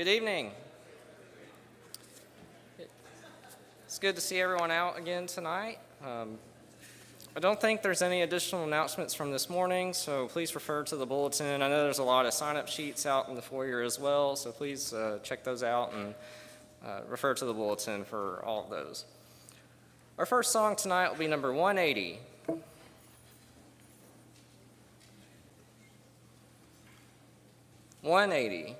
Good evening. It's good to see everyone out again tonight. Um, I don't think there's any additional announcements from this morning, so please refer to the bulletin. I know there's a lot of sign-up sheets out in the foyer as well, so please uh, check those out and uh, refer to the bulletin for all of those. Our first song tonight will be number 180, one eighty.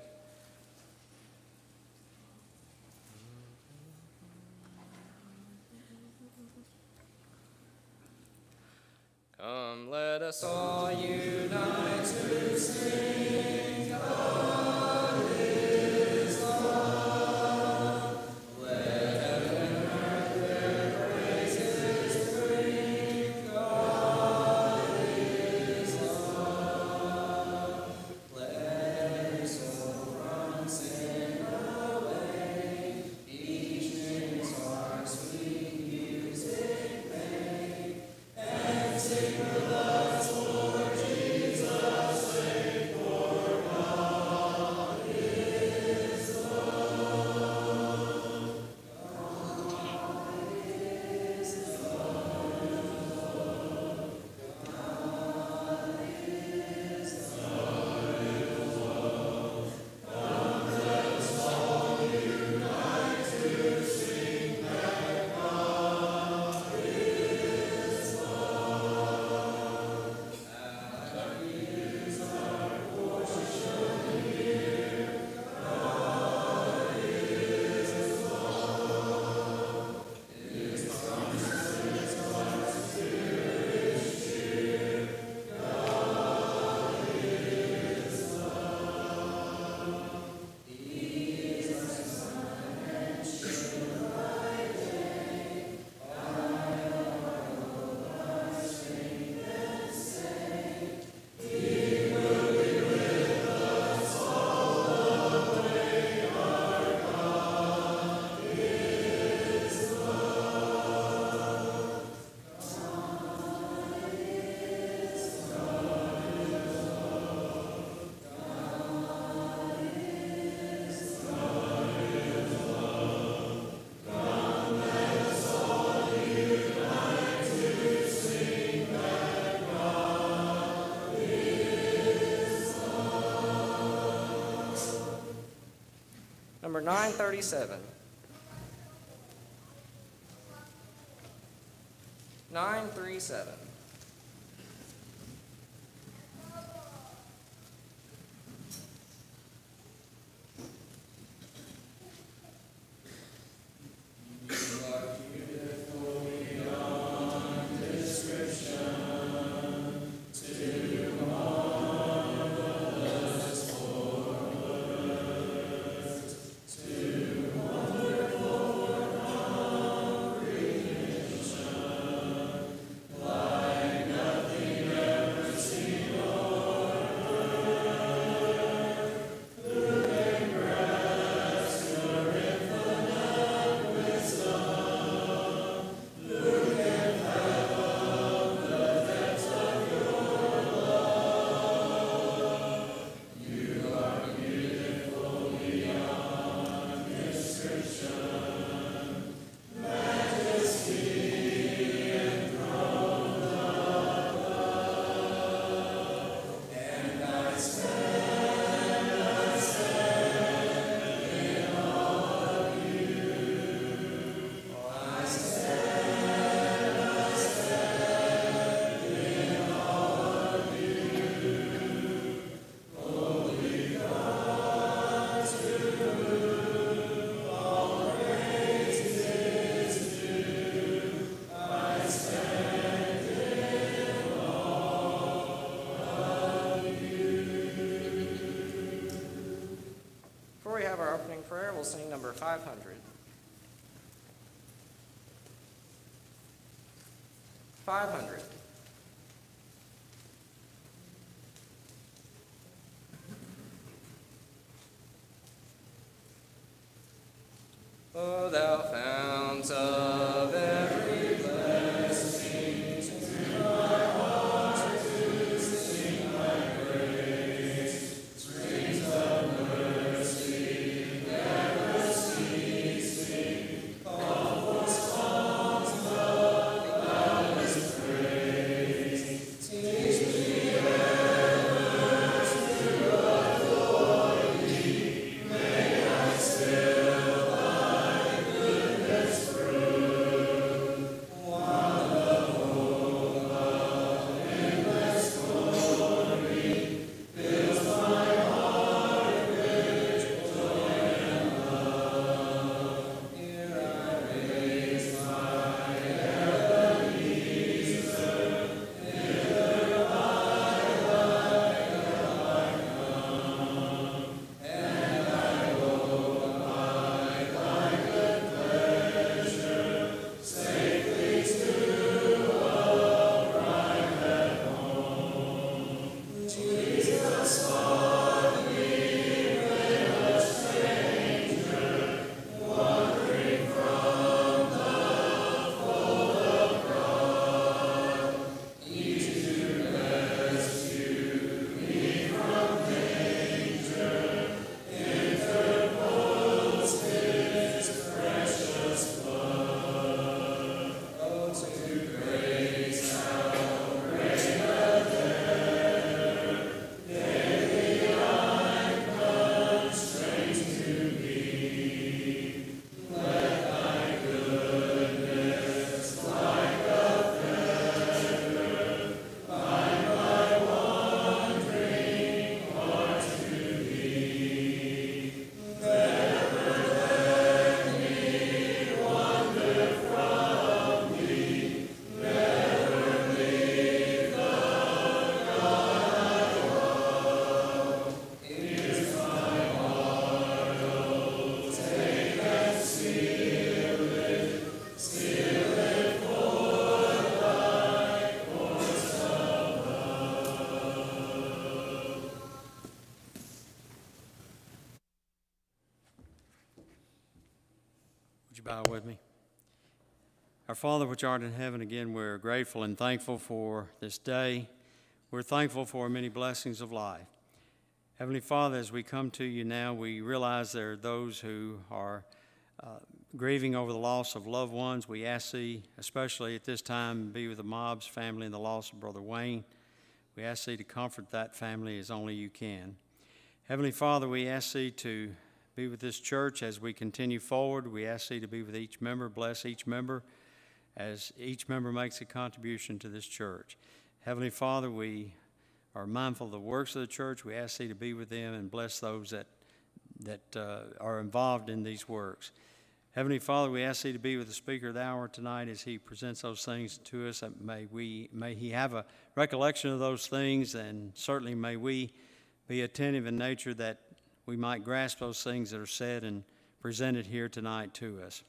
Come, let us all unite to sing. 937. 500. Bow with me? Our Father, which art in heaven, again, we're grateful and thankful for this day. We're thankful for many blessings of life. Heavenly Father, as we come to you now, we realize there are those who are uh, grieving over the loss of loved ones. We ask Thee, especially at this time, be with the mob's family and the loss of Brother Wayne. We ask Thee to comfort that family as only you can. Heavenly Father, we ask Thee to be with this church as we continue forward. We ask Thee to be with each member, bless each member as each member makes a contribution to this church. Heavenly Father, we are mindful of the works of the church. We ask Thee to be with them and bless those that, that uh, are involved in these works. Heavenly Father, we ask Thee to be with the speaker of the hour tonight as he presents those things to us. May, we, may he have a recollection of those things, and certainly may we be attentive in nature that we might grasp those things that are said and presented here tonight to us.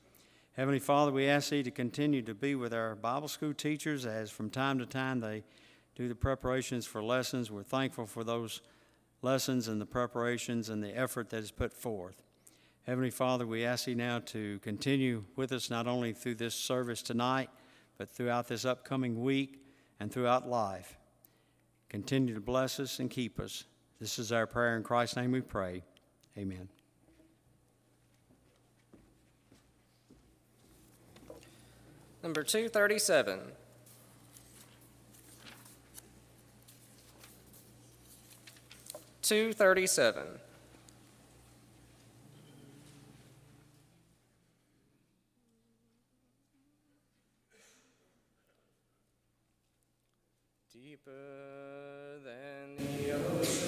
Heavenly Father, we ask Thee to continue to be with our Bible school teachers as from time to time they do the preparations for lessons. We're thankful for those lessons and the preparations and the effort that is put forth. Heavenly Father, we ask Thee now to continue with us not only through this service tonight, but throughout this upcoming week and throughout life. Continue to bless us and keep us. This is our prayer in Christ's name we pray. Amen. Number 237. Two thirty seven. Deeper than the oceans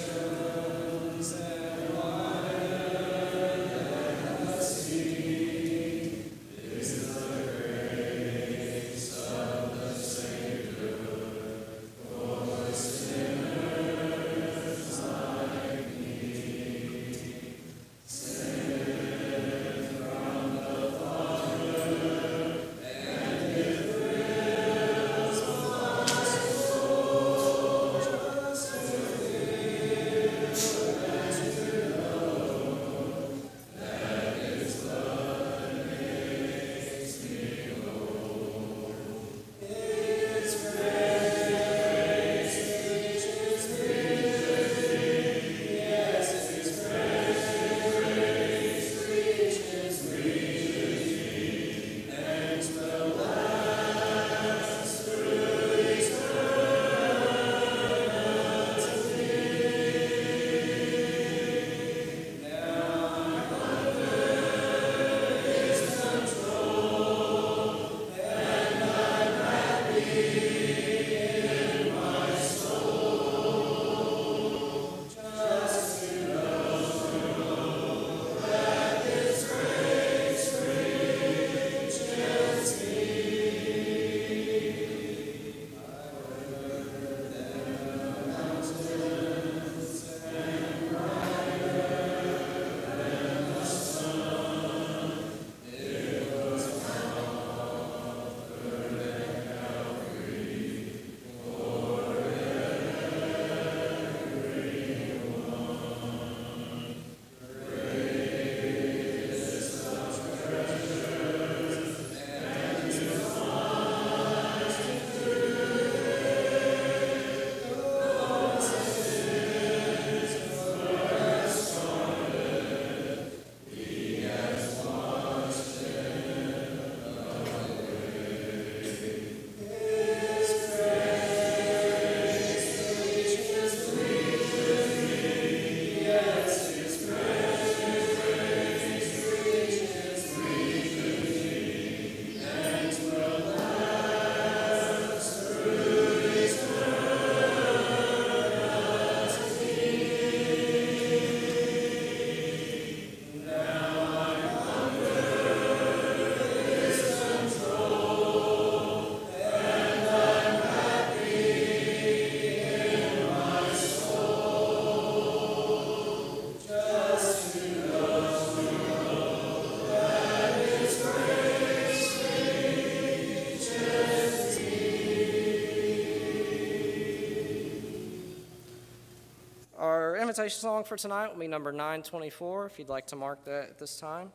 invitation song for tonight will be number 924, if you'd like to mark that at this time.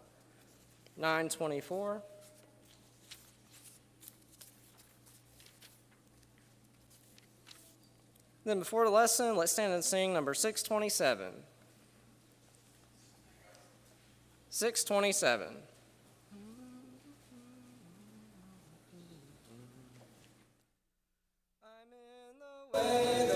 924. Then before the lesson, let's stand and sing number 627. 627. I'm in the way,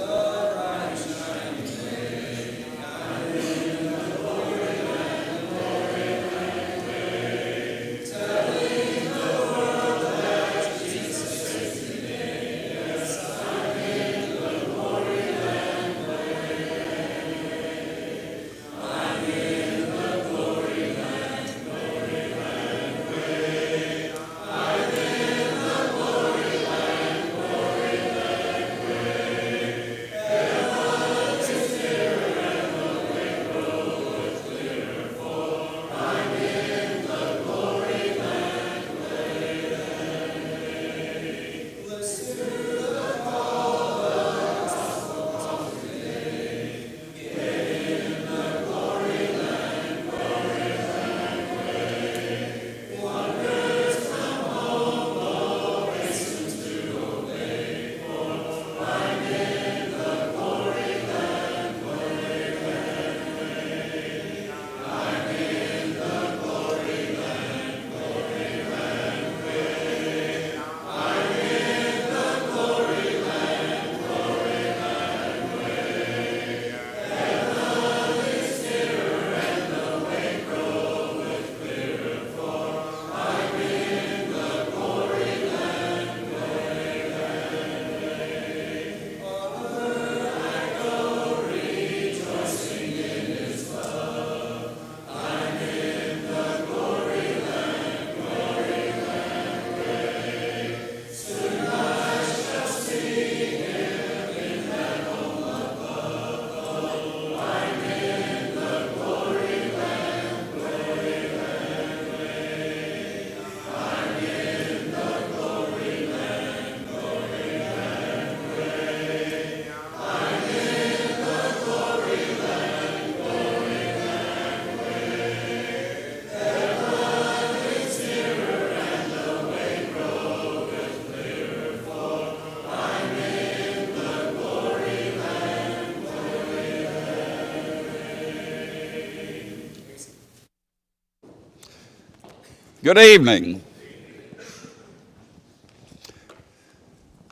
Good evening.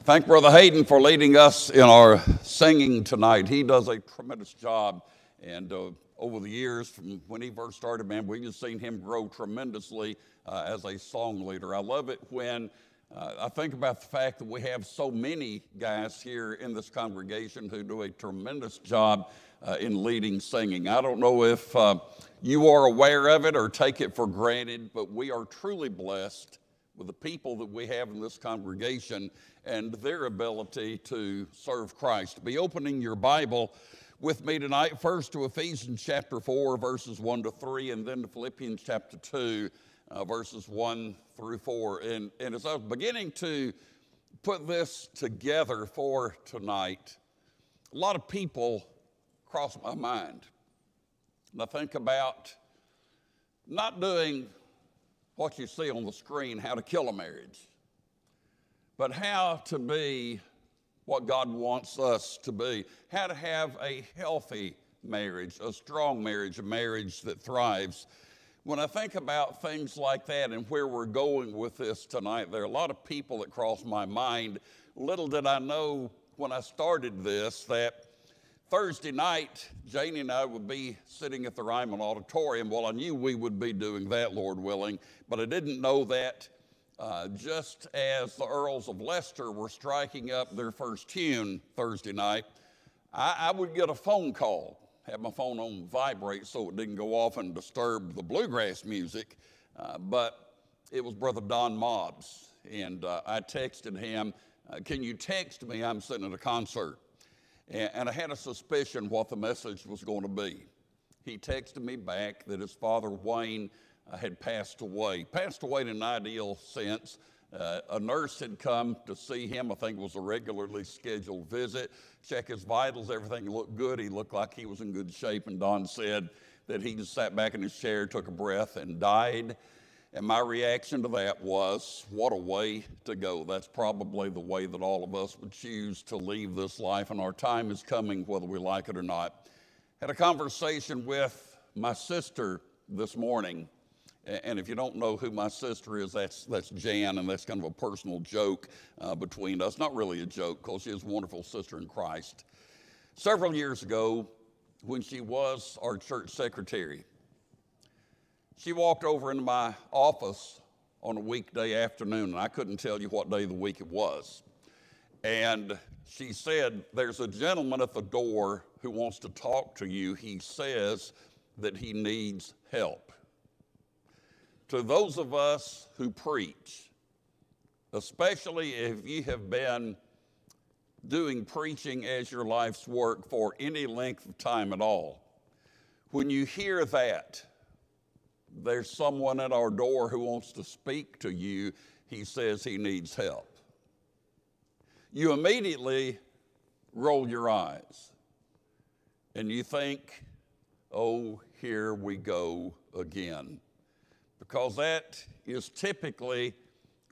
Thank Brother Hayden for leading us in our singing tonight. He does a tremendous job. And uh, over the years, from when he first started, man, we've just seen him grow tremendously uh, as a song leader. I love it when uh, I think about the fact that we have so many guys here in this congregation who do a tremendous job uh, in leading singing. I don't know if uh, you are aware of it or take it for granted, but we are truly blessed with the people that we have in this congregation and their ability to serve Christ. Be opening your Bible with me tonight, first to Ephesians chapter 4, verses 1 to 3, and then to Philippians chapter 2, uh, verses 1 through 4. And, and as I was beginning to put this together for tonight, a lot of people crossed my mind. And I think about not doing what you see on the screen, how to kill a marriage, but how to be what God wants us to be, how to have a healthy marriage, a strong marriage, a marriage that thrives. When I think about things like that and where we're going with this tonight, there are a lot of people that cross my mind. Little did I know when I started this that Thursday night, Janie and I would be sitting at the Ryman Auditorium. Well, I knew we would be doing that, Lord willing, but I didn't know that uh, just as the Earls of Leicester were striking up their first tune Thursday night, I, I would get a phone call, have my phone on vibrate so it didn't go off and disturb the bluegrass music, uh, but it was Brother Don Mobbs. And uh, I texted him, uh, Can you text me? I'm sitting at a concert. And, I had a suspicion what the message was going to be. He texted me back that his father, Wayne, uh, had passed away. Passed away in an ideal sense. Uh, a nurse had come to see him. I think it was a regularly scheduled visit. Check his vitals. Everything looked good. He looked like he was in good shape. And Don said that he just sat back in his chair, took a breath, and died. And my reaction to that was, what a way to go. That's probably the way that all of us would choose to leave this life, and our time is coming, whether we like it or not. Had a conversation with my sister this morning. And if you don't know who my sister is, that's, that's Jan, and that's kind of a personal joke uh, between us. Not really a joke, because she is a wonderful sister in Christ. Several years ago, when she was our church secretary, she walked over into my office on a weekday afternoon, and I couldn't tell you what day of the week it was. And she said, There's a gentleman at the door who wants to talk to you. He says that he needs help. To those of us who preach, especially if you have been doing preaching as your life's work for any length of time at all, when you hear that, there's someone at our door who wants to speak to you, he says he needs help. You immediately roll your eyes and you think, oh, here we go again. Because that is typically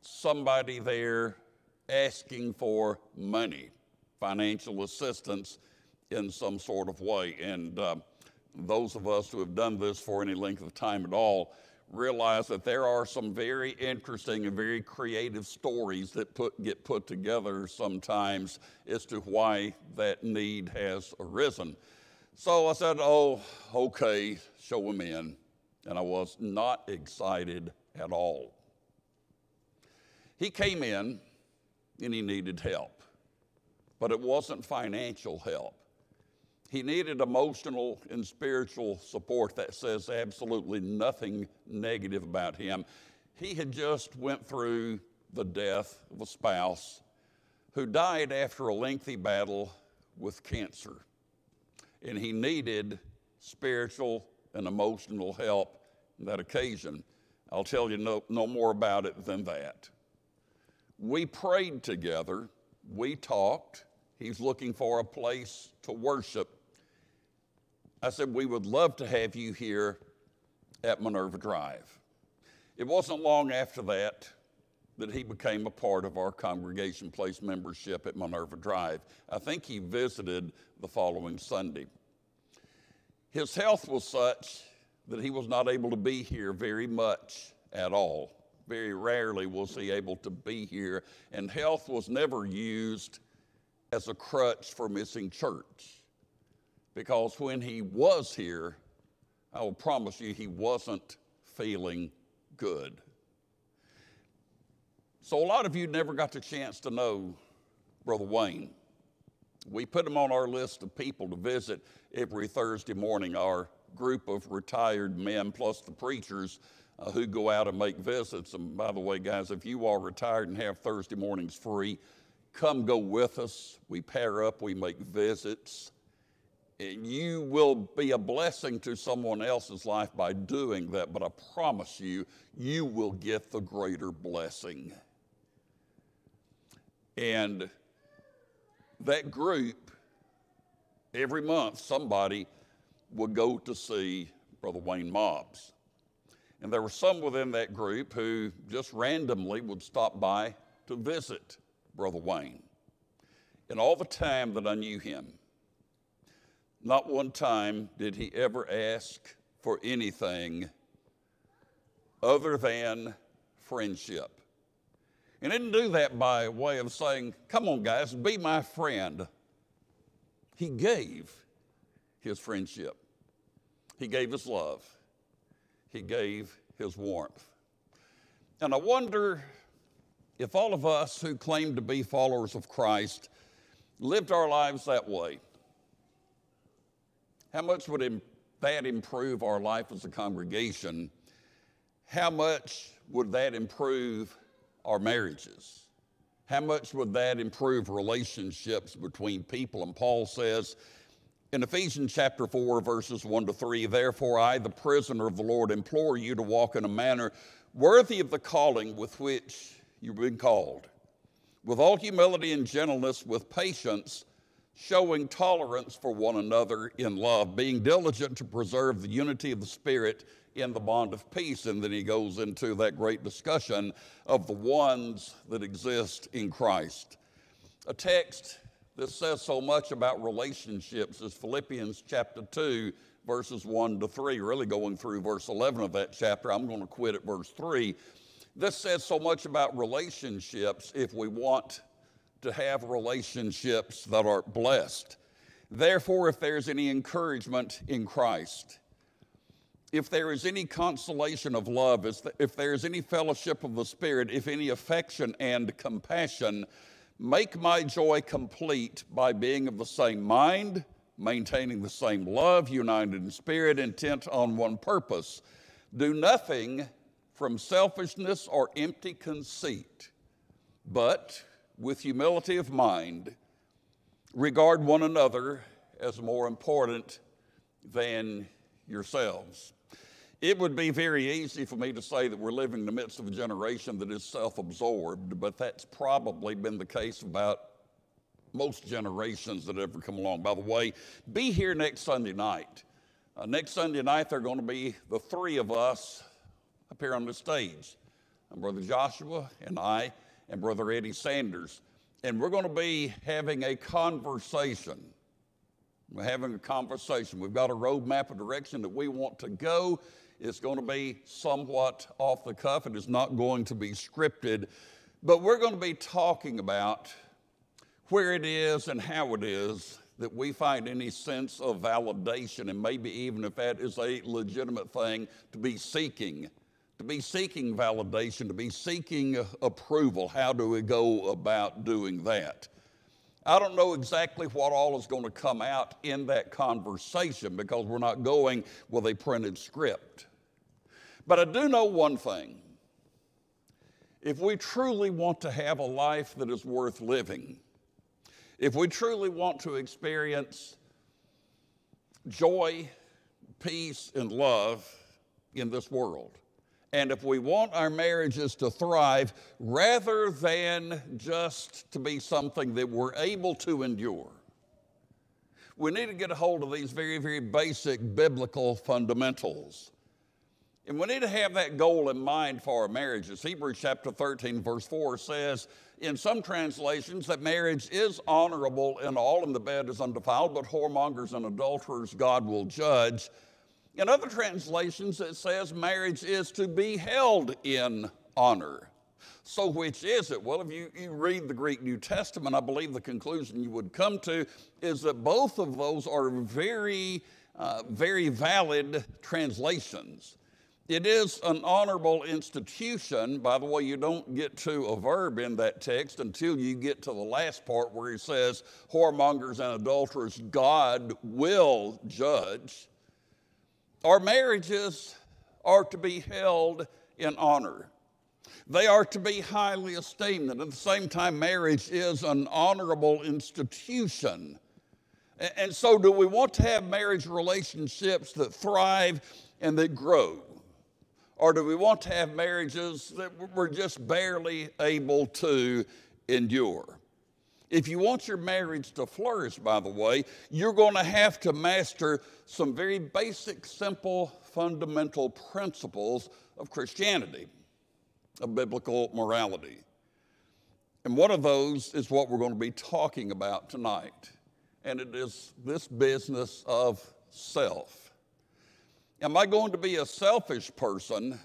somebody there asking for money, financial assistance in some sort of way. And uh, those of us who have done this for any length of time at all realize that there are some very interesting and very creative stories that put, get put together sometimes as to why that need has arisen. So I said, Oh, okay, show him in. And I was not excited at all. He came in and he needed help, but it wasn't financial help. He needed emotional and spiritual support that says absolutely nothing negative about him. He had just went through the death of a spouse who died after a lengthy battle with cancer. And he needed spiritual and emotional help on that occasion. I'll tell you no, no more about it than that. We prayed together, we talked. He's looking for a place to worship I said, We would love to have you here at Minerva Drive. It wasn't long after that that he became a part of our congregation place membership at Minerva Drive. I think he visited the following Sunday. His health was such that he was not able to be here very much at all. Very rarely was he able to be here, and health was never used as a crutch for missing church because when he was here, I will promise you, he wasn't feeling good. So, a lot of you never got the chance to know Brother Wayne. We put him on our list of people to visit every Thursday morning, our group of retired men plus the preachers uh, who go out and make visits. And by the way, guys, if you are retired and have Thursday mornings free, come go with us. We pair up, we make visits you will be a blessing to someone else's life by doing that, but I promise you, you will get the greater blessing. And that group, every month, somebody would go to see Brother Wayne Mobbs. And there were some within that group who just randomly would stop by to visit Brother Wayne. And all the time that I knew him, not one time did he ever ask for anything other than friendship. And he didn't do that by way of saying, Come on, guys, be my friend. He gave his friendship, he gave his love, he gave his warmth. And I wonder if all of us who claim to be followers of Christ lived our lives that way. How much would that improve our life as a congregation? How much would that improve our marriages? How much would that improve relationships between people? And Paul says in Ephesians chapter 4, verses 1 to 3, Therefore I, the prisoner of the Lord, implore you to walk in a manner worthy of the calling with which you've been called, with all humility and gentleness, with patience showing tolerance for one another in love, being diligent to preserve the unity of the Spirit in the bond of peace. And then he goes into that great discussion of the ones that exist in Christ. A text that says so much about relationships is Philippians chapter 2, verses 1 to 3, really going through verse 11 of that chapter. I'm going to quit at verse 3. This says so much about relationships if we want to have relationships that are blessed. Therefore, if there's any encouragement in Christ, if there is any consolation of love, if there is any fellowship of the Spirit, if any affection and compassion, make my joy complete by being of the same mind, maintaining the same love, united in spirit, intent on one purpose. Do nothing from selfishness or empty conceit, but with humility of mind, regard one another as more important than yourselves. It would be very easy for me to say that we're living in the midst of a generation that is self absorbed, but that's probably been the case about most generations that ever come along. By the way, be here next Sunday night. Uh, next Sunday night, there are going to be the three of us up here on the stage Brother Joshua and I and Brother Eddie Sanders. And we're going to be having a conversation. We're having a conversation. We've got a roadmap, a direction that we want to go. It's going to be somewhat off the cuff. It is not going to be scripted. But we're going to be talking about where it is and how it is that we find any sense of validation, and maybe even if that is a legitimate thing, to be seeking, to be seeking validation, to be seeking approval. How do we go about doing that? I don't know exactly what all is going to come out in that conversation because we're not going with a printed script. But I do know one thing. If we truly want to have a life that is worth living, if we truly want to experience joy, peace, and love in this world, and if we want our marriages to thrive rather than just to be something that we're able to endure, we need to get a hold of these very, very basic biblical fundamentals. And we need to have that goal in mind for our marriages. Hebrews chapter 13, verse 4 says, in some translations, that marriage is honorable in all, and the bed is undefiled, but whoremongers and adulterers God will judge. In other translations, it says marriage is to be held in honor. So, which is it? Well, if you, you read the Greek New Testament, I believe the conclusion you would come to is that both of those are very, uh, very valid translations. It is an honorable institution. By the way, you don't get to a verb in that text until you get to the last part where he says, whoremongers and adulterers, God will judge. Our marriages are to be held in honor. They are to be highly esteemed. And at the same time, marriage is an honorable institution. And so, do we want to have marriage relationships that thrive and that grow? Or do we want to have marriages that we're just barely able to endure? If you want your marriage to flourish, by the way, you're going to have to master some very basic, simple, fundamental principles of Christianity, of biblical morality. And one of those is what we're going to be talking about tonight. And it is this business of self. Am I going to be a selfish person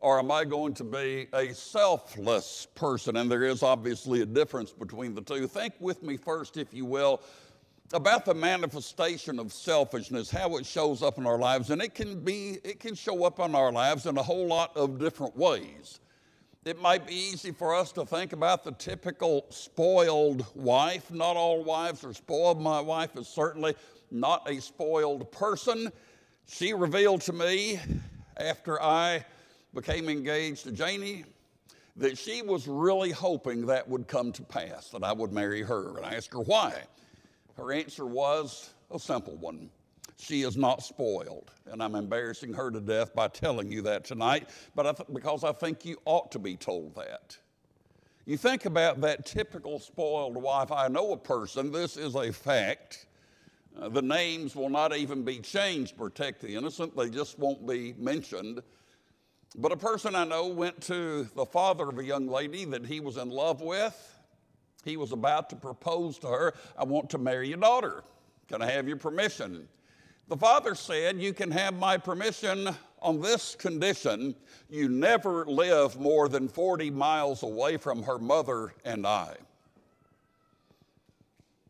or am I going to be a selfless person? And there is obviously a difference between the two. Think with me first, if you will, about the manifestation of selfishness, how it shows up in our lives. And it can be, it can show up in our lives in a whole lot of different ways. It might be easy for us to think about the typical spoiled wife. Not all wives are spoiled. My wife is certainly not a spoiled person. She revealed to me after I became engaged to Janie that she was really hoping that would come to pass, that I would marry her. And I asked her why. Her answer was a simple one. She is not spoiled. And I'm embarrassing her to death by telling you that tonight, but I th- because I think you ought to be told that. You think about that typical spoiled wife. I know a person, this is a fact. Uh, the names will not even be changed, protect the innocent, they just won't be mentioned. But a person I know went to the father of a young lady that he was in love with. He was about to propose to her, I want to marry your daughter. Can I have your permission? The father said, You can have my permission on this condition you never live more than 40 miles away from her mother and I.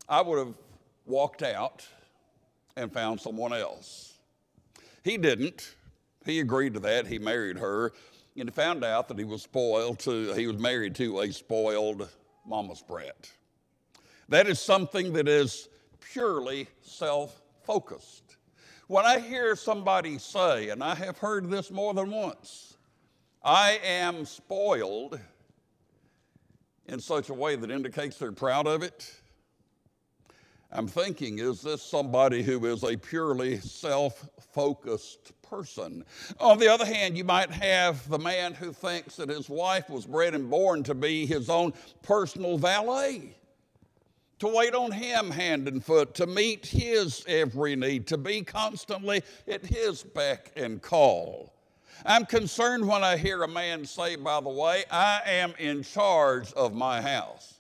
I would have walked out and found someone else. He didn't. He agreed to that. He married her and he found out that he was spoiled to, he was married to a spoiled mama's brat. That is something that is purely self focused. When I hear somebody say, and I have heard this more than once, I am spoiled in such a way that indicates they're proud of it, I'm thinking, is this somebody who is a purely self focused person? On the other hand, you might have the man who thinks that his wife was bred and born to be his own personal valet to wait on Him hand and foot, to meet His every need, to be constantly at His beck and call. I'm concerned when I hear a man say, by the way, I am in charge of my house.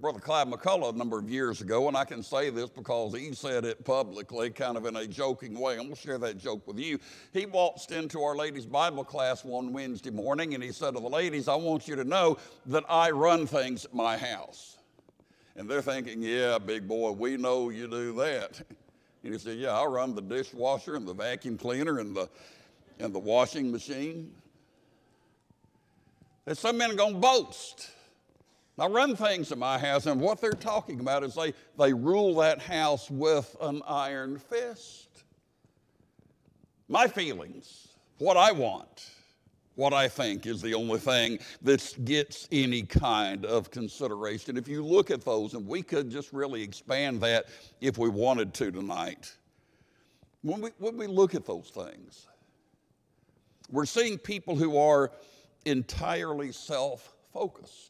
Brother Clyde McCullough a number of years ago, and I can say this because he said it publicly, kind of in a joking way. I'm going to share that joke with you. He waltzed into our ladies' Bible class one Wednesday morning and he said to the ladies, I want you to know that I run things at my house. And they're thinking, yeah, big boy, we know you do that. And he said, yeah, I run the dishwasher and the vacuum cleaner and the, and the washing machine. And some men are going to boast. I run things in my house, and what they're talking about is they, they rule that house with an iron fist. My feelings, what I want, what I think is the only thing that gets any kind of consideration. If you look at those, and we could just really expand that if we wanted to tonight. When we, when we look at those things, we're seeing people who are entirely self focused.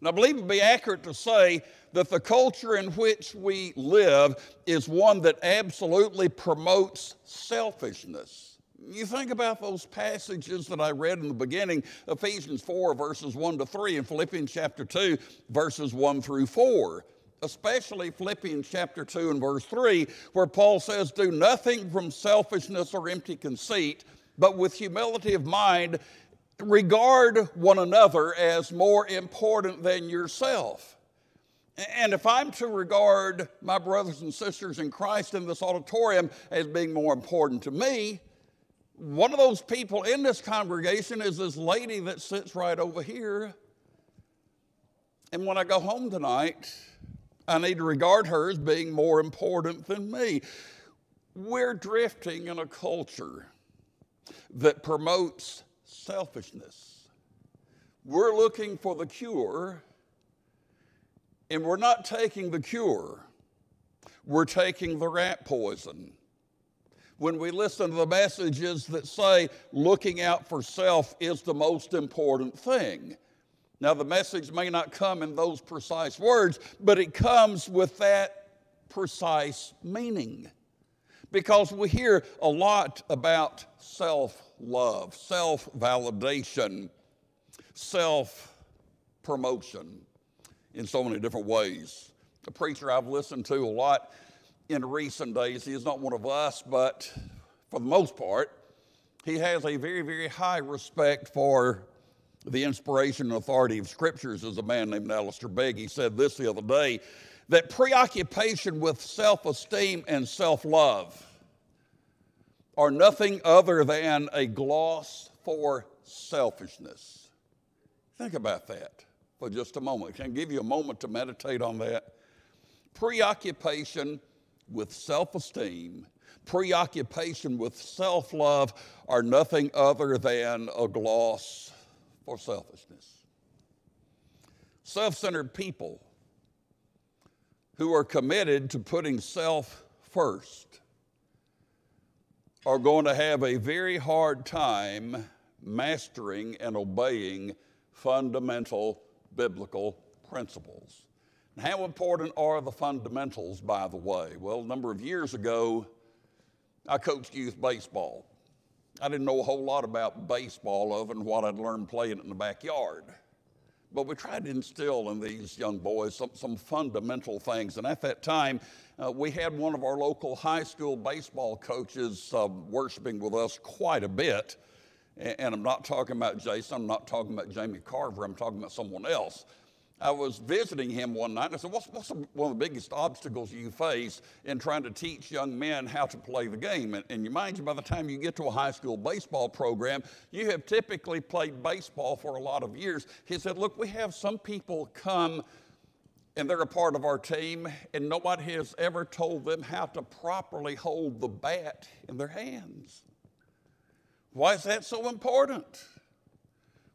And I believe it would be accurate to say that the culture in which we live is one that absolutely promotes selfishness. You think about those passages that I read in the beginning Ephesians 4, verses 1 to 3, and Philippians chapter 2, verses 1 through 4. Especially Philippians chapter 2 and verse 3, where Paul says, Do nothing from selfishness or empty conceit, but with humility of mind, regard one another as more important than yourself. And if I'm to regard my brothers and sisters in Christ in this auditorium as being more important to me, one of those people in this congregation is this lady that sits right over here. And when I go home tonight, I need to regard her as being more important than me. We're drifting in a culture that promotes selfishness. We're looking for the cure, and we're not taking the cure, we're taking the rat poison when we listen to the messages that say looking out for self is the most important thing. Now, the message may not come in those precise words, but it comes with that precise meaning. Because we hear a lot about self love, self validation, self promotion in so many different ways. A preacher I've listened to a lot in recent days. He is not one of us, but for the most part, he has a very, very high respect for the inspiration and authority of scriptures as a man named Alistair Begg. He said this the other day that preoccupation with self esteem and self love are nothing other than a gloss for selfishness. Think about that for just a moment. Can I give you a moment to meditate on that? Preoccupation with self esteem, preoccupation with self love are nothing other than a gloss for selfishness. Self centered people who are committed to putting self first are going to have a very hard time mastering and obeying fundamental biblical principles. And how important are the fundamentals, by the way? Well, a number of years ago, I coached youth baseball. I didn't know a whole lot about baseball other than what I'd learned playing it in the backyard. But we tried to instill in these young boys some, some fundamental things. And at that time, uh, we had one of our local high school baseball coaches uh, worshiping with us quite a bit. And, and I'm not talking about Jason, I'm not talking about Jamie Carver, I'm talking about someone else. I was visiting him one night and I said, What's, what's one of the biggest obstacles you face in trying to teach young men how to play the game? And, and you mind you, by the time you get to a high school baseball program, you have typically played baseball for a lot of years. He said, Look, we have some people come and they're a part of our team, and nobody has ever told them how to properly hold the bat in their hands. Why is that so important?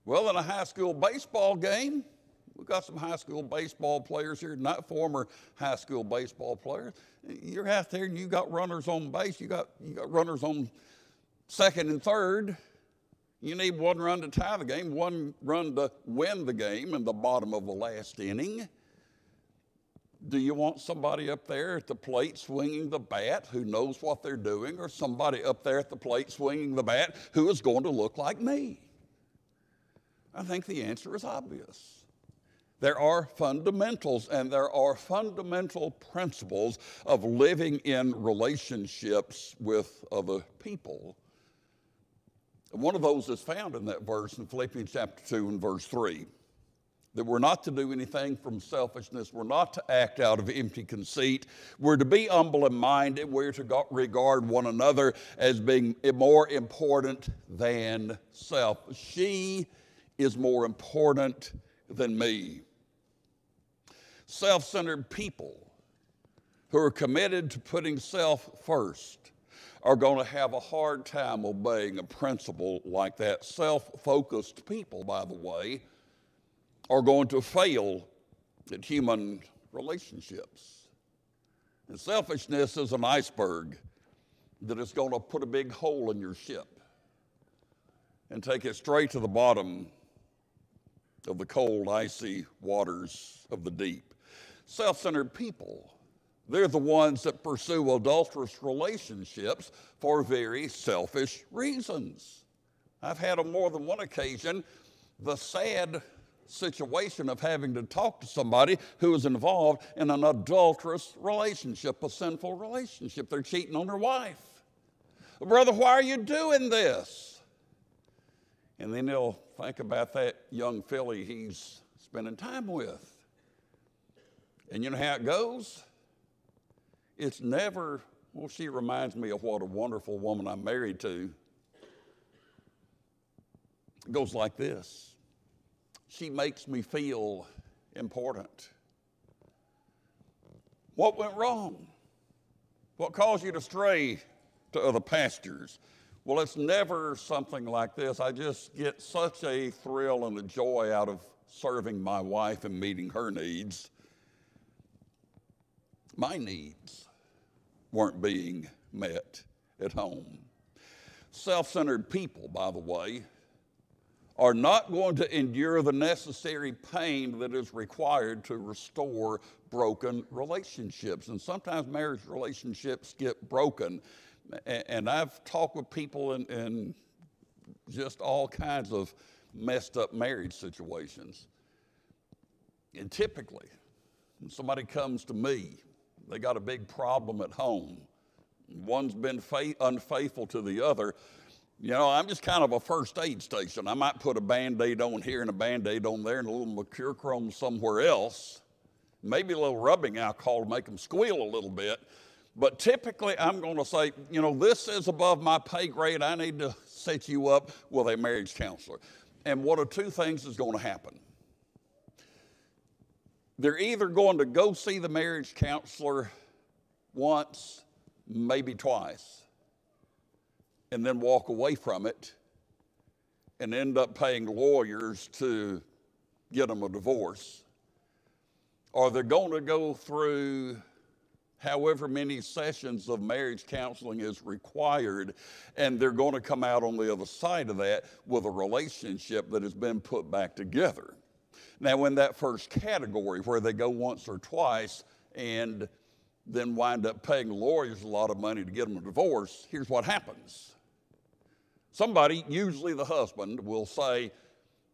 Well, in a high school baseball game, We've got some high school baseball players here, not former high school baseball players. You're out there and you got runners on base, you got, you got runners on second and third. You need one run to tie the game, one run to win the game in the bottom of the last inning. Do you want somebody up there at the plate swinging the bat who knows what they're doing, or somebody up there at the plate swinging the bat who is going to look like me? I think the answer is obvious. There are fundamentals and there are fundamental principles of living in relationships with other people. one of those is found in that verse in Philippians chapter 2 and verse 3 that we're not to do anything from selfishness. We're not to act out of empty conceit. We're to be humble in mind. and We're to regard one another as being more important than self. She is more important than me self centered people who are committed to putting self first are going to have a hard time obeying a principle like that. Self focused people, by the way, are going to fail at human relationships. And selfishness is an iceberg that is going to put a big hole in your ship and take it straight to the bottom of the cold, icy waters of the deep self centered people. They're the ones that pursue adulterous relationships for very selfish reasons. I've had on more than one occasion the sad situation of having to talk to somebody who is involved in an adulterous relationship, a sinful relationship. They're cheating on their wife. Brother, why are you doing this? And then he'll think about that young filly he's spending time with. And you know how it goes? It's never, well, she reminds me of what a wonderful woman I'm married to. It goes like this She makes me feel important. What went wrong? What caused you to stray to other pastures? Well, it's never something like this. I just get such a thrill and a joy out of serving my wife and meeting her needs my needs weren't being met at home. Self centered people, by the way, are not going to endure the necessary pain that is required to restore broken relationships. And sometimes marriage relationships get broken. And I've talked with people in, in just all kinds of messed up marriage situations. And typically, when somebody comes to me they got a big problem at home. One's been faith, unfaithful to the other. You know, I'm just kind of a first aid station. I might put a band aid on here and a band aid on there and a little mercurochrome somewhere else. Maybe a little rubbing alcohol to make them squeal a little bit. But typically, I'm going to say, you know, this is above my pay grade. I need to set you up with a marriage counselor. And one of two things is going to happen they're either going to go see the marriage counselor once, maybe twice, and then walk away from it and end up paying lawyers to get them a divorce. Or they're going to go through however many sessions of marriage counseling is required, and they're going to come out on the other side of that with a relationship that has been put back together. Now, in that first category, where they go once or twice and then wind up paying lawyers a lot of money to get them a divorce, here's what happens. Somebody, usually the husband, will say,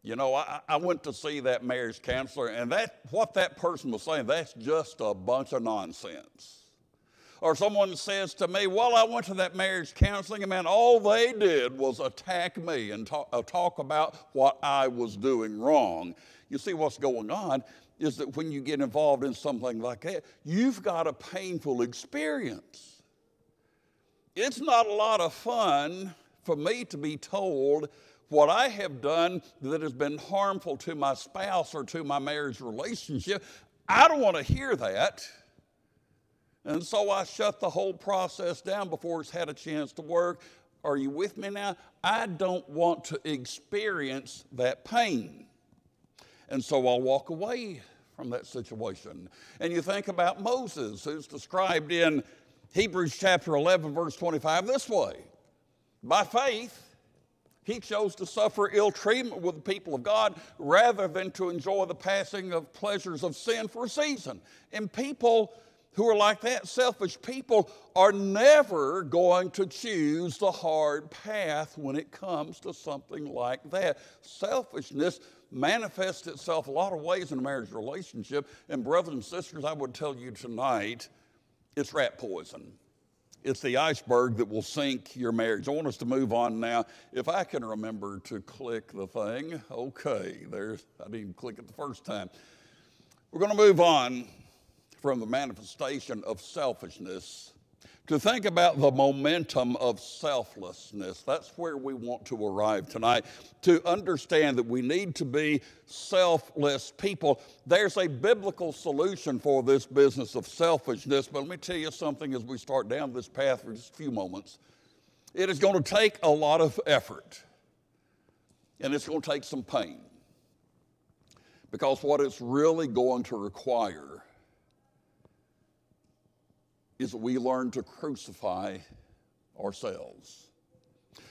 you know, I, I, went to see that marriage counselor, and that what that person was saying, that's just a bunch of nonsense. Or someone says to me, Well, I went to that marriage counseling, and man, all they did was attack me and talk, uh, talk about what I was doing wrong. You see, what's going on is that when you get involved in something like that, you've got a painful experience. It's not a lot of fun for me to be told what I have done that has been harmful to my spouse or to my marriage relationship, I don't want to hear that. And so I shut the whole process down before it's had a chance to work. Are you with me now? I don't want to experience that pain. And so I'll walk away from that situation. And you think about Moses, who's described in Hebrews chapter 11, verse 25, this way By faith, he chose to suffer ill treatment with the people of God rather than to enjoy the passing of pleasures of sin for a season. And people who are like that, selfish people, are never going to choose the hard path when it comes to something like that. Selfishness manifests itself a lot of ways in a marriage relationship. And, brothers and sisters, I would tell you tonight it's rat poison. It's the iceberg that will sink your marriage. I want us to move on now. If I can remember to click the thing, okay, there's, I didn't click it the first time. We're going to move on from the manifestation of selfishness to think about the momentum of selflessness. That's where we want to arrive tonight. To understand that we need to be selfless people. There's a biblical solution for this business of selfishness, but let me tell you something as we start down this path for just a few moments. It is going to take a lot of effort, and it's going to take some pain. Because what it's really going to require is that we learn to crucify ourselves.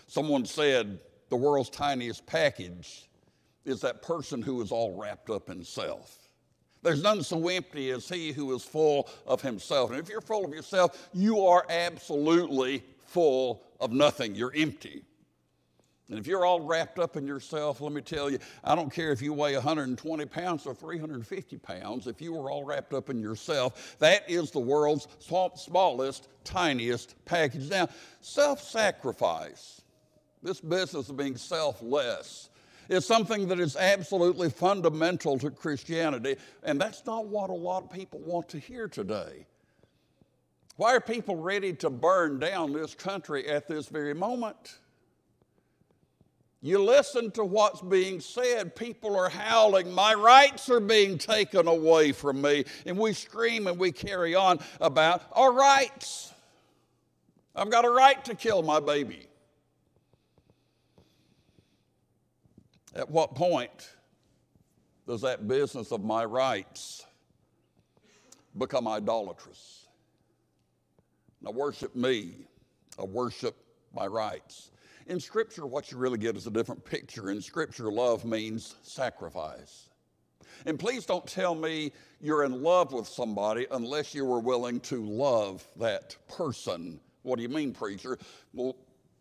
Someone said the world's tiniest package is that person who is all wrapped up in self. There's none so empty as he who is full of himself. And if you're full of yourself, you are absolutely full of nothing. You're empty. And if you're all wrapped up in yourself, let me tell you, I don't care if you weigh 120 pounds or 350 pounds, if you are all wrapped up in yourself, that is the world's smallest, tiniest package. Now, self sacrifice, this business of being selfless, is something that is absolutely fundamental to Christianity, and that's not what a lot of people want to hear today. Why are people ready to burn down this country at this very moment? You listen to what's being said. People are howling, My rights are being taken away from me. And we scream and we carry on about our rights. I've got a right to kill my baby. At what point does that business of my rights become idolatrous? Now, worship me, I worship my rights. In Scripture, what you really get is a different picture. In Scripture, love means sacrifice. And please don't tell me you're in love with somebody unless you were willing to love that person. What do you mean, preacher? Well,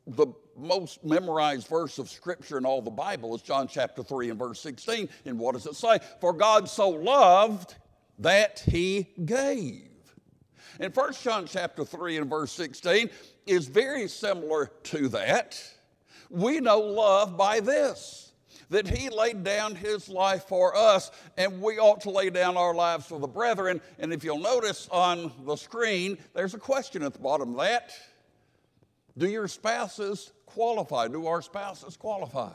the most memorized verse of Scripture in all the Bible is John chapter 3 and verse 16. And what does it say? For God so loved that he gave. In 1 John chapter 3 and verse 16 is very similar to that. We know love by this that he laid down his life for us, and we ought to lay down our lives for the brethren. And if you'll notice on the screen, there's a question at the bottom of that Do your spouses qualify? Do our spouses qualify?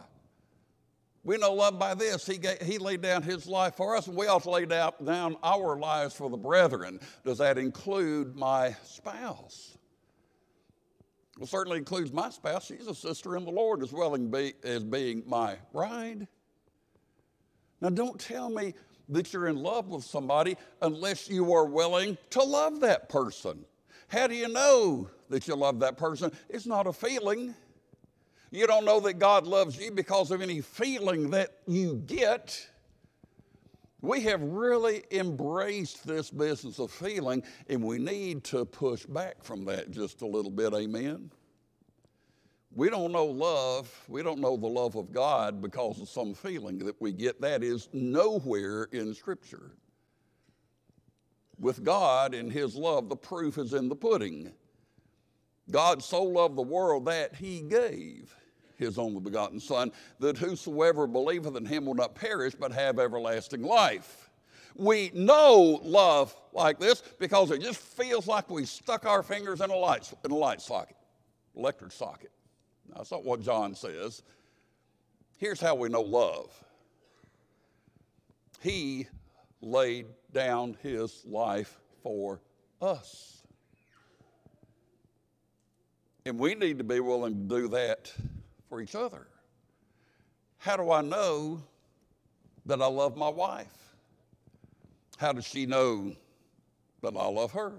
We know love by this. He, gave, he laid down his life for us, and we ought to lay down, down our lives for the brethren. Does that include my spouse? Well, certainly includes my spouse. She's a sister in the Lord as well as being my bride. Now, don't tell me that you're in love with somebody unless you are willing to love that person. How do you know that you love that person? It's not a feeling. You don't know that God loves you because of any feeling that you get. We have really embraced this business of feeling, and we need to push back from that just a little bit. Amen. We don't know love. We don't know the love of God because of some feeling that we get. That is nowhere in Scripture. With God and His love, the proof is in the pudding. God so loved the world that He gave His only begotten Son, that whosoever believeth in Him will not perish but have everlasting life. We know love like this because it just feels like we stuck our fingers in a light, in a light socket, electric socket. That's not what John says. Here's how we know love He laid down His life for us. And we need to be willing to do that for each other. How do I know that I love my wife? How does she know that I love her?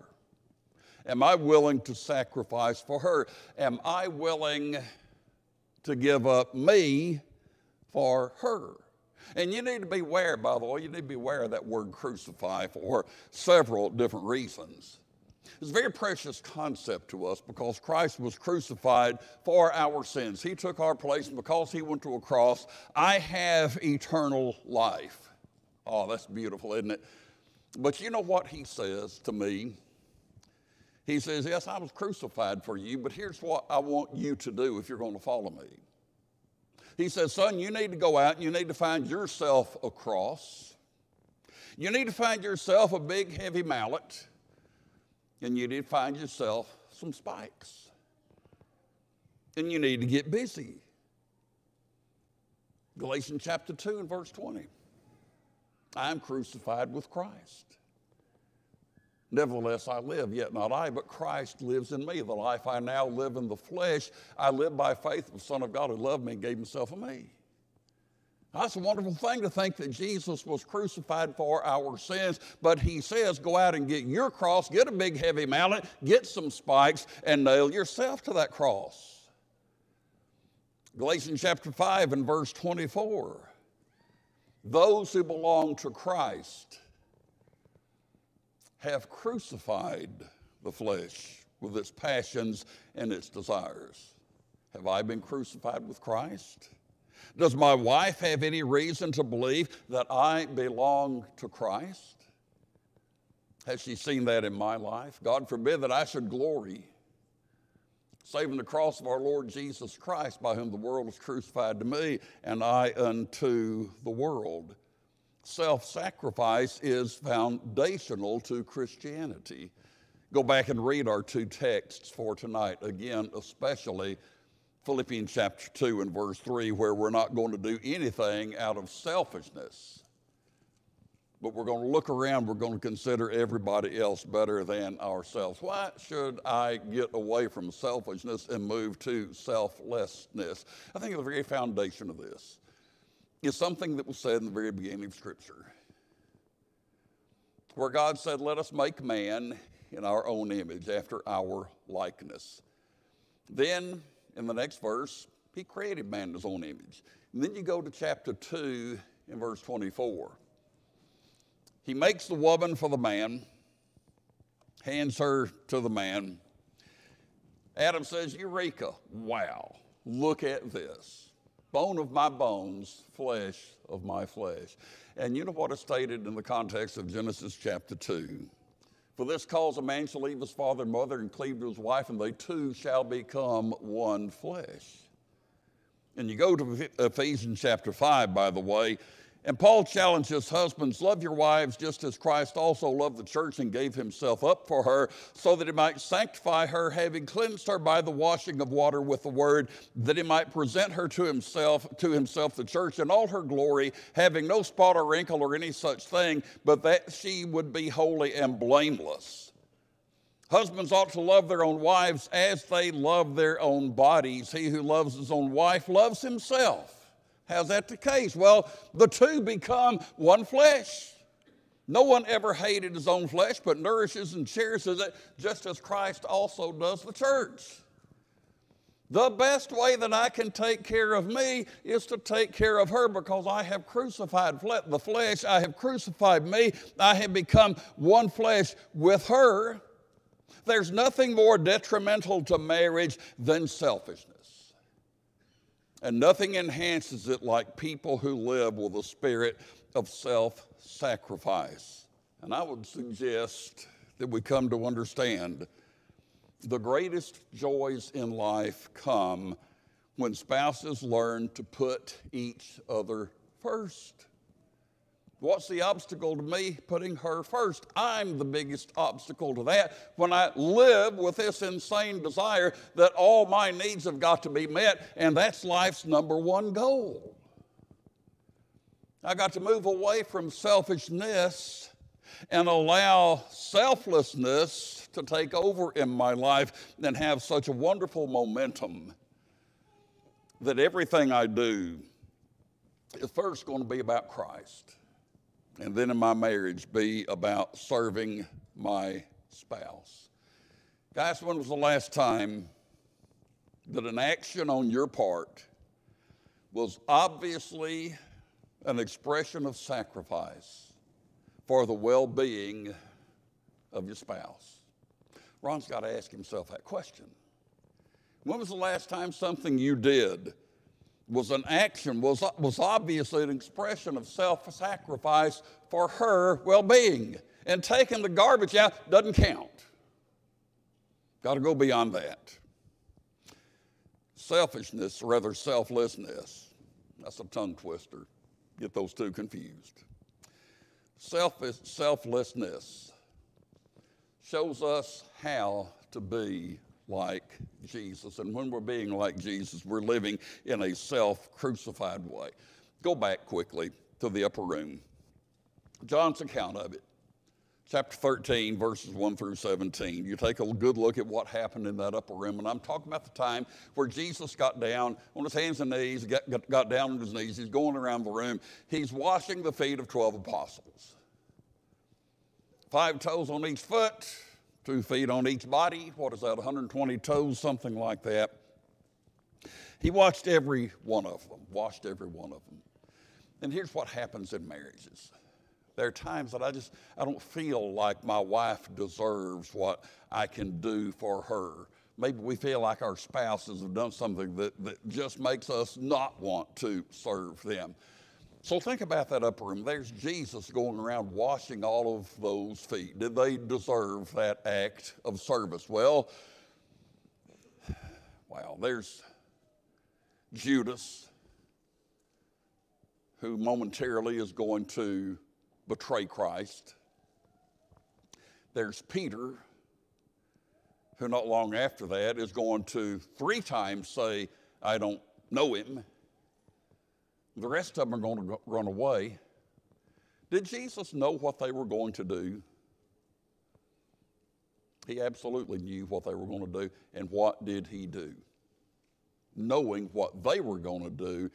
Am I willing to sacrifice for her? Am I willing to give up me for her? And you need to be aware, by the way, you need to be aware of that word crucify for several different reasons. It's a very precious concept to us because Christ was crucified for our sins. He took our place, and because He went to a cross, I have eternal life. Oh, that's beautiful, isn't it? But you know what He says to me? He says, Yes, I was crucified for you, but here's what I want you to do if you're going to follow me. He says, Son, you need to go out and you need to find yourself a cross. You need to find yourself a big, heavy mallet, and you need to find yourself some spikes. And you need to get busy. Galatians chapter 2 and verse 20. I am crucified with Christ. Nevertheless, I live, yet not I, but Christ lives in me. The life I now live in the flesh, I live by faith of the Son of God who loved me and gave himself for me. That's a wonderful thing to think that Jesus was crucified for our sins, but he says, go out and get your cross, get a big heavy mallet, get some spikes, and nail yourself to that cross. Galatians chapter 5 and verse 24. Those who belong to Christ have crucified the flesh with its passions and its desires. Have I been crucified with Christ? Does my wife have any reason to believe that I belong to Christ? Has she seen that in my life? God forbid that I should glory, saving the cross of our Lord Jesus Christ, by whom the world was crucified to me, and I unto the world self sacrifice is foundational to Christianity. Go back and read our two texts for tonight, again, especially Philippians chapter 2 and verse 3, where we're not going to do anything out of selfishness, but we're going to look around, we're going to consider everybody else better than ourselves. Why should I get away from selfishness and move to selflessness? I think the very foundation of this is something that was said in the very beginning of Scripture, where God said, Let us make man in our own image, after our likeness. Then, in the next verse, he created man in his own image. And then you go to chapter 2 in verse 24. He makes the woman for the man, hands her to the man. Adam says, Eureka, wow, look at this bone of my bones, flesh of my flesh. And you know what is stated in the context of Genesis chapter 2? For this cause a man shall leave his father and mother and cleave to his wife, and they two shall become one flesh. And you go to Ephesians chapter 5, by the way, and Paul challenges husbands, love your wives just as Christ also loved the church and gave himself up for her, so that he might sanctify her, having cleansed her by the washing of water with the word, that he might present her to himself, to himself the church in all her glory, having no spot or wrinkle or any such thing, but that she would be holy and blameless. Husbands ought to love their own wives as they love their own bodies. He who loves his own wife loves himself. How's that the case? Well, the two become one flesh. No one ever hated his own flesh, but nourishes and cherishes it, just as Christ also does the church. The best way that I can take care of me is to take care of her because I have crucified the flesh. I have crucified me. I have become one flesh with her. There's nothing more detrimental to marriage than selfishness. And nothing enhances it like people who live with a spirit of self sacrifice. And I would suggest that we come to understand the greatest joys in life come when spouses learn to put each other first. What's the obstacle to me putting her first? I'm the biggest obstacle to that when I live with this insane desire that all my needs have got to be met, and that's life's number one goal. I got to move away from selfishness and allow selflessness to take over in my life and have such a wonderful momentum that everything I do is first going to be about Christ and then in my marriage be about serving my spouse. Guys, when was the last time that an action on your part was obviously an expression of sacrifice for the well being of your spouse? Ron's got to ask himself that question. When was the last time something you did was an action, was, was obviously an expression of self sacrifice for her well being. And taking the garbage out doesn't count. Got to go beyond that. Selfishness, rather selflessness, that's a tongue twister. Get those two confused. Selfish, selflessness shows us how to be like Jesus. And when we're being like Jesus, we're living in a self crucified way. Go back quickly to the upper room. John's account of it, chapter 13, verses 1 through 17. You take a good look at what happened in that upper room. And I'm talking about the time where Jesus got down on his hands and knees, got, got, down on his knees. He's going around the room. He's washing the feet of 12 apostles. Five toes on each foot, two feet on each body. What is that, 120 toes, something like that. He watched every one of them, washed every one of them. And here's what happens in marriages. There are times that I just I don't feel like my wife deserves what I can do for her. Maybe we feel like our spouses have done something that, that just makes us not want to serve them. So think about that upper room. There's Jesus going around washing all of those feet. Did they deserve that act of service? Well, well, there's Judas, who momentarily is going to betray Christ. There's Peter, who not long after that is going to three times say, I don't know him. The rest of them are going to run away. Did Jesus know what they were going to do? He absolutely knew what they were going to do. And what did he do? Knowing what they were going to do,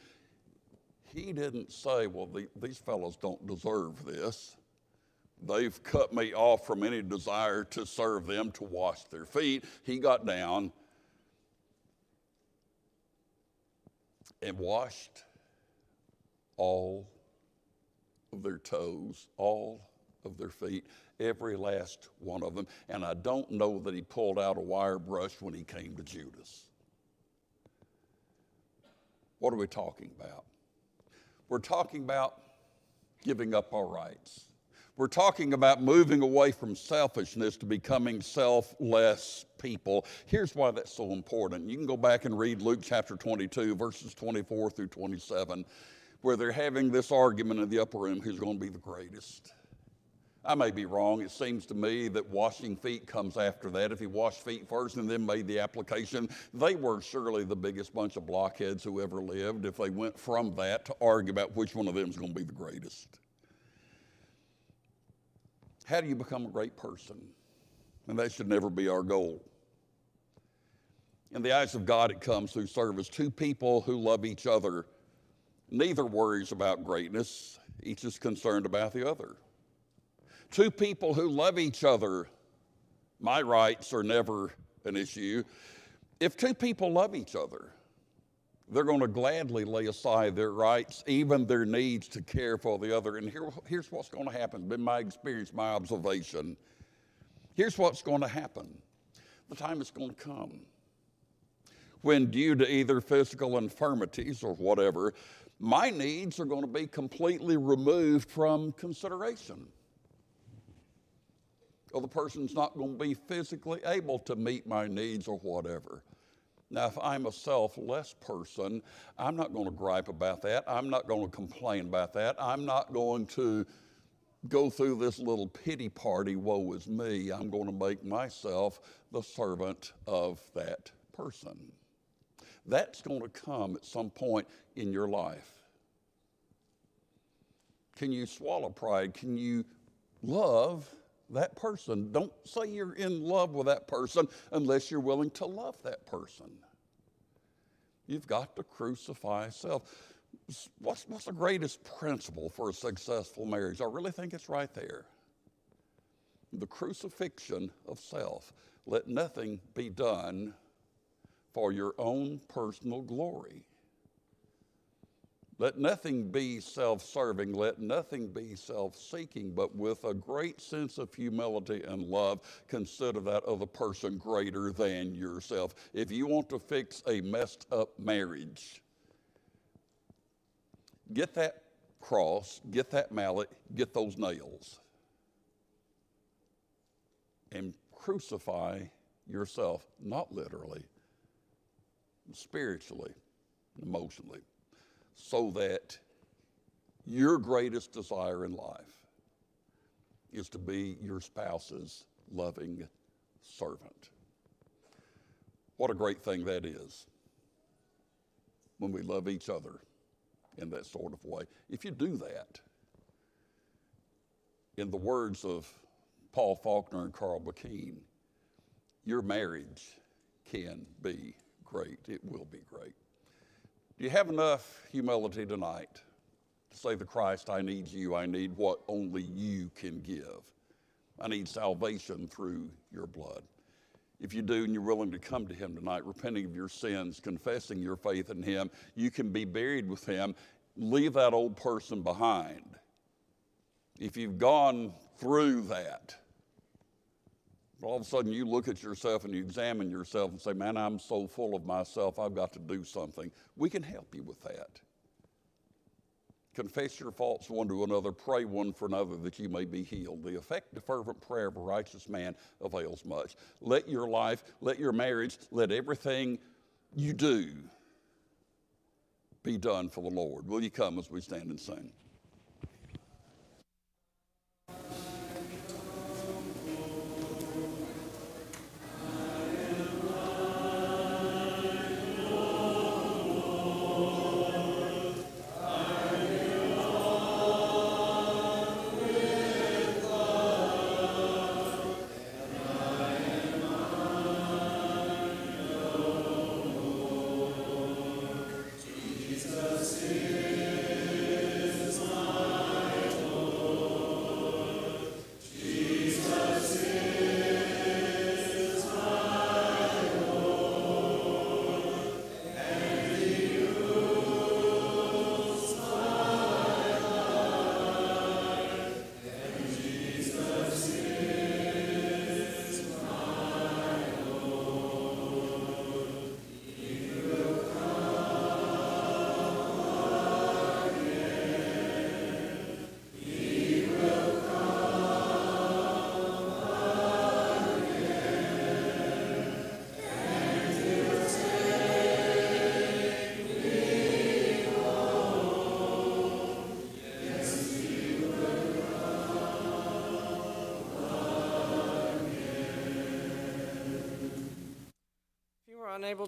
he didn't say, Well, the, these fellows don't deserve this. They've cut me off from any desire to serve them, to wash their feet. He got down and washed all of their toes, all of their feet, every last one of them. And I don't know that he pulled out a wire brush when he came to Judas. What are we talking about? We're talking about giving up our rights. We're talking about moving away from selfishness to becoming selfless people. Here's why that's so important. You can go back and read Luke chapter 22, verses 24 through 27 where they're having this argument in the upper room who's going to be the greatest. I may be wrong. It seems to me that washing feet comes after that. If he washed feet first and then made the application, they were surely the biggest bunch of blockheads who ever lived if they went from that to argue about which one of them is going to be the greatest. How do you become a great person? And that should never be our goal. In the eyes of God, it comes through service. Two people who love each other Neither worries about greatness, each is concerned about the other. Two people who love each other, my rights are never an issue. If two people love each other, they're going to gladly lay aside their rights, even their needs to care for the other. And here, here's what's going to happen, been my experience, my observation. Here's what's going to happen. The time is going to come when, due to either physical infirmities or whatever, my needs are going to be completely removed from consideration. Or the person's not going to be physically able to meet my needs or whatever. Now, if I'm a selfless person, I'm not going to gripe about that. I'm not going to complain about that. I'm not going to go through this little pity party, woe is me. I'm going to make myself the servant of that person. That's going to come at some point in your life. Can you swallow pride? Can you love that person? Don't say you're in love with that person unless you're willing to love that person. You've got to crucify self. What's, what's the greatest principle for a successful marriage? I really think it's right there. The crucifixion of self. Let nothing be done for your own personal glory. Let nothing be self serving, let nothing be self seeking, but with a great sense of humility and love, consider that other person greater than yourself. If you want to fix a messed up marriage, get that cross, get that mallet, get those nails, and crucify yourself, not literally, spiritually, emotionally, so that your greatest desire in life is to be your spouse's loving servant. What a great thing that is when we love each other in that sort of way. If you do that, in the words of Paul Faulkner and Carl Brecheen, your marriage can be great. It will be great. Do you have enough humility tonight to say to Christ, I need you, I need what only you can give? I need salvation through your blood. If you do and you're willing to come to Him tonight, repenting of your sins, confessing your faith in Him, you can be buried with Him. Leave that old person behind. If you've gone through that, all of a sudden you look at yourself and you examine yourself and say, Man, I'm so full of myself, I've got to do something. We can help you with that. Confess your faults one to another, pray one for another that you may be healed. The effective, fervent prayer of a righteous man avails much. Let your life, let your marriage, let everything you do be done for the Lord. Will you come as we stand and sing?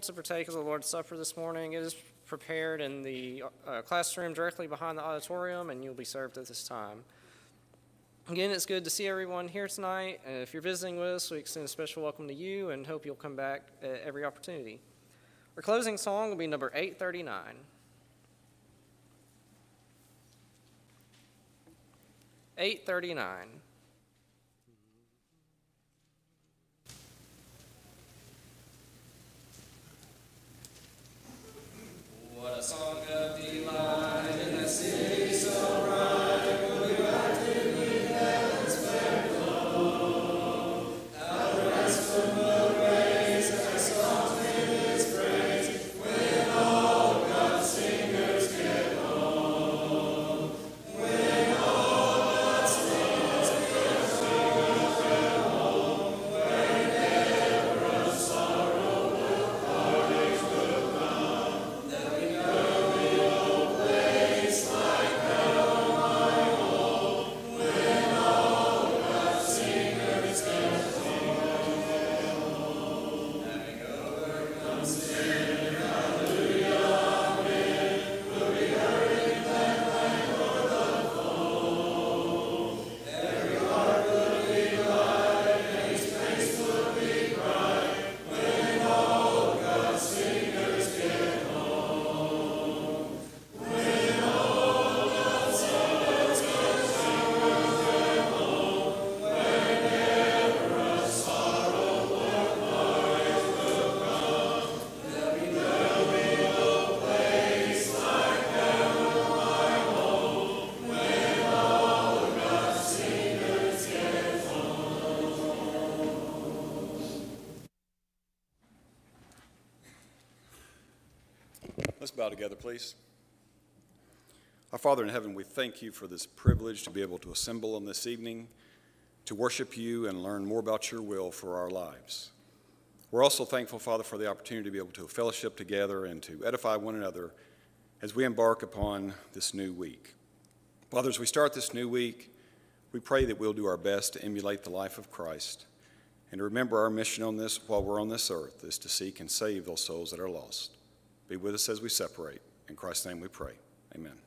to partake of the Lord's Supper this morning. It is prepared in the uh, classroom directly behind the auditorium, and you'll be served at this time. Again, it's good to see everyone here tonight. And if you're visiting with us, we extend a special welcome to you and hope you'll come back at every opportunity. Our closing song will be number 839. 839. what a song of delight in the city. Bow together, please. Our Father in heaven, we thank you for this privilege to be able to assemble on this evening to worship you and learn more about your will for our lives. We're also thankful, Father, for the opportunity to be able to fellowship together and to edify one another as we embark upon this new week. Father, as we start this new week, we pray that we'll do our best to emulate the life of Christ and to remember our mission on this while we're on this earth is to seek and save those souls that are lost. Be with us as we separate. In Christ's name we pray. Amen.